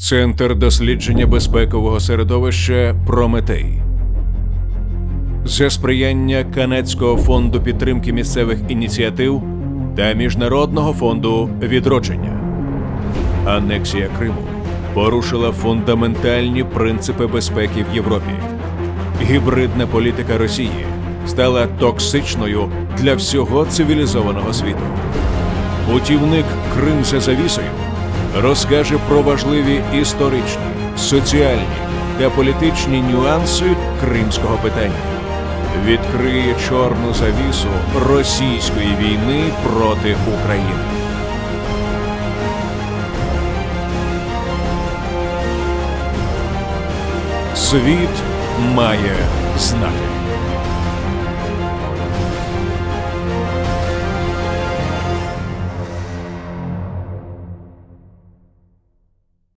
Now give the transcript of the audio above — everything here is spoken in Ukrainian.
Центр дослідження безпекового середовища Прометей. За сприяння Канадського фонду підтримки місцевих ініціатив та Міжнародного фонду відродження. Анексія Криму порушила фундаментальні принципи безпеки в Європі. Гібридна політика Росії стала токсичною для всього цивілізованого світу. Путівник Крим за завісою розкаже про важливі історичні, соціальні та політичні нюанси кримського питання. Відкриє чорну завісу російської війни проти України. Світ має знати.